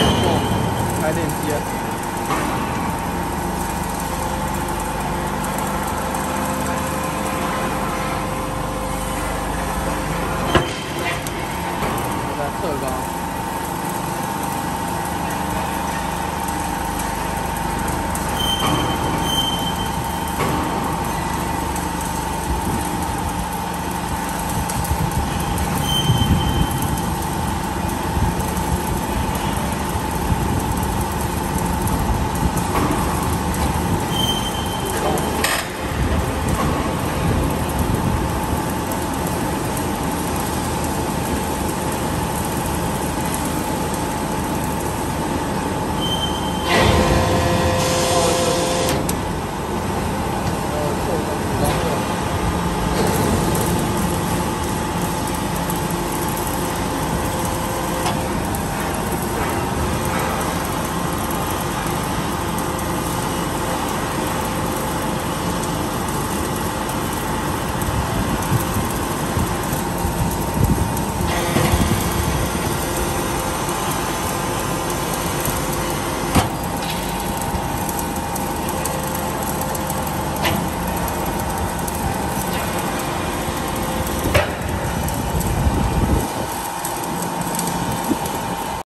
然后开链接，我在侧缸。